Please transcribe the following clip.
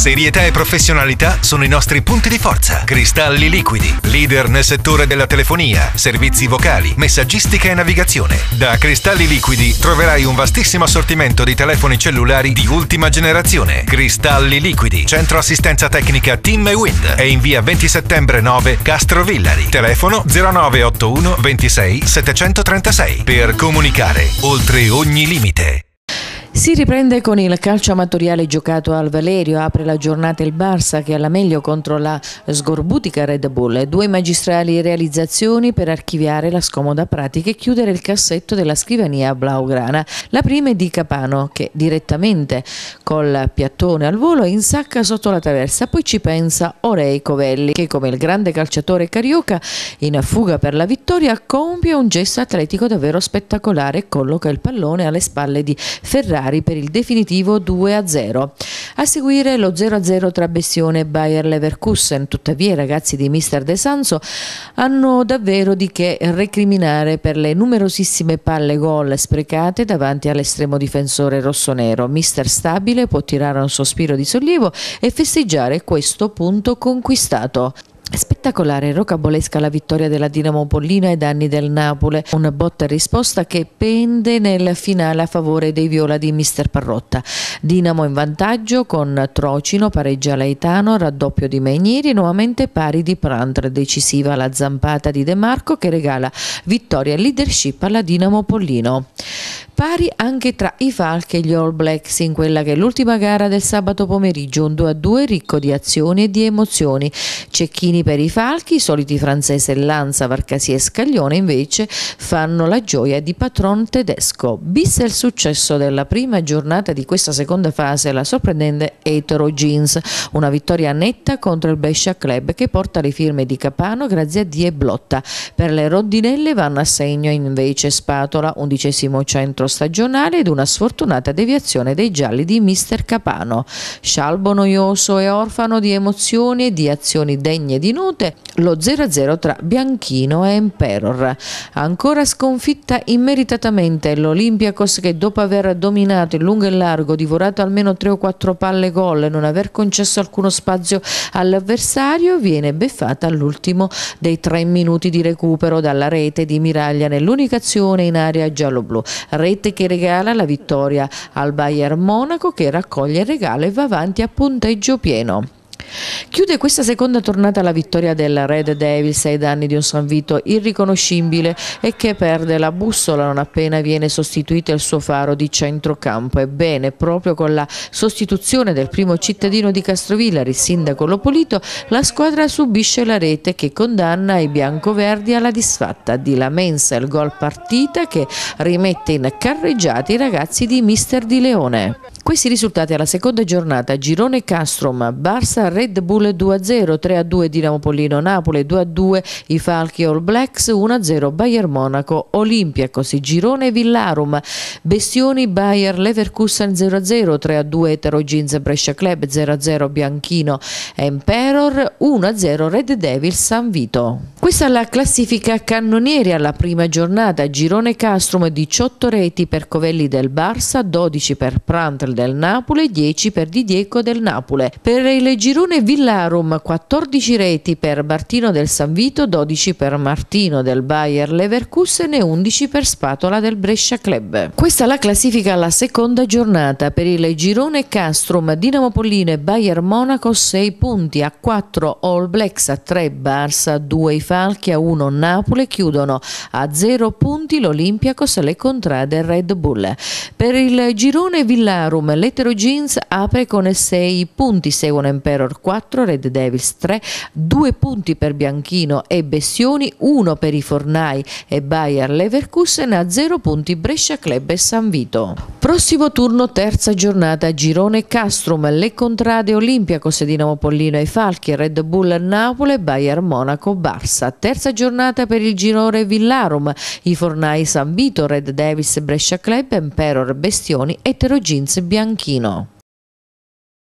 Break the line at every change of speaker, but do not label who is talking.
Serietà e professionalità sono i nostri punti di forza. Cristalli liquidi, leader nel settore della telefonia, servizi vocali, messaggistica e navigazione. Da Cristalli liquidi troverai un vastissimo assortimento di telefoni cellulari di ultima generazione. Cristalli liquidi, centro assistenza tecnica Team e Wind. È in via 20 settembre 9, Castro Villari. Telefono 0981 26 736 per comunicare oltre ogni limite.
Si riprende con il calcio amatoriale giocato al Valerio, apre la giornata il Barça che alla meglio contro la sgorbutica Red Bull. Due magistrali realizzazioni per archiviare la scomoda pratica e chiudere il cassetto della scrivania blaugrana. La prima è di Capano che direttamente col piattone al volo insacca sotto la traversa, poi ci pensa Orei Covelli che come il grande calciatore carioca in fuga per la vittoria compie un gesto atletico davvero spettacolare e colloca il pallone alle spalle di Ferrari Ferrari per il definitivo 2-0. A seguire lo 0-0 tra Bessione e Bayer Leverkusen. Tuttavia i ragazzi di Mister De Sanso hanno davvero di che recriminare per le numerosissime palle gol sprecate davanti all'estremo difensore rossonero. Mister Stabile può tirare un sospiro di sollievo e festeggiare questo punto conquistato. Spettacolare e rocambolesca la vittoria della Dinamo Pollina ai danni del Napoli, una botta risposta che pende nel finale a favore dei viola di Mister Parrotta. Dinamo in vantaggio con Trocino, pareggia Laetano, raddoppio di Meinieri, nuovamente pari di Prantre, decisiva la zampata di De Marco che regala vittoria e leadership alla Dinamo Pollino pari anche tra i Falchi e gli All Blacks in quella che è l'ultima gara del sabato pomeriggio, un 2-2 ricco di azioni e di emozioni. Cecchini per i Falchi, i soliti francese Lanza, Varcasi e Scaglione invece fanno la gioia di patron tedesco. Bis il successo della prima giornata di questa seconda fase la sorprendente Etero Jeans, una vittoria netta contro il Brescia Club che porta le firme di Capano grazie a Die Blotta. Per le rondinelle vanno a segno invece Spatola, undicesimo centro stagionale ed una sfortunata deviazione dei gialli di Mister Capano. Scialbo noioso e orfano di emozioni e di azioni degne di note, lo 0-0 tra Bianchino e Emperor. Ancora sconfitta immeritatamente l'Olympiacos che dopo aver dominato in lungo e largo, divorato almeno 3 o 4 palle gol e non aver concesso alcuno spazio all'avversario, viene beffata all'ultimo dei 3 minuti di recupero dalla rete di Miraglia nell'unica azione in area giallo-blu. Rete rete che regala la vittoria al Bayern Monaco che raccoglie il regalo e va avanti a punteggio pieno. Chiude questa seconda tornata la vittoria del Red Devils ai danni di un San Vito irriconoscibile e che perde la bussola non appena viene sostituito il suo faro di centrocampo. Ebbene, proprio con la sostituzione del primo cittadino di Castrovillari, il sindaco Lopolito, la squadra subisce la rete che condanna i biancoverdi alla disfatta. Di la mensa il gol partita che rimette in carreggiati i ragazzi di Mister Di Leone. Questi risultati alla seconda giornata, Girone Castrom, Barça Red Bull 2-0, 3-2 Dinamo Pollino Napoli, 2-2 i Falchi All Blacks, 1-0 Bayer Monaco, Olympiacos, Girone Villarum, Bestioni Bayer Leverkusen 0-0, 3-2 Etero Jeans Brescia Club, 0-0 Bianchino Emperor, 1-0 Red Devil San Vito. Questa è la classifica cannonieri alla prima giornata, Girone Castrum 18 reti per Covelli del Barça, 12 per Prantl del Napoli, 10 per Didieco del Napoli. Per il girone Villarum 14 reti per Bartino del San Vito, 12 per Martino del Bayer Leverkusen e 11 per Spatola del Brescia Club. Questa è la classifica alla seconda giornata. Per il girone Castrum, Dinamo Pollino e Bayer Monaco 6 punti, a 4 All Blacks, a 3 Barça, 2 i Falchi, a 1 Napoli chiudono a 0 punti l'Olympiacos e le contrade Red Bull. Per il girone Villarum, l'Etero Jeans apre con 6 punti, seguono Emperor 4, Red Devils 3, 2 punti per Bianchino e Bessioni, 1 per i Fornai e Bayer Leverkusen a 0 punti Brescia Club e San Vito. Prossimo turno, terza giornata, Girone Castrum, Le Contrade Olimpiacos, Dinamo Pollino e Falchi, Red Bull Napoli, Bayer Monaco, Barsa. Terza giornata per il girone Villarum, i Fornai San Vito, Red Devils Brescia Club, Emperor Bestioni e Terogins Bianchino.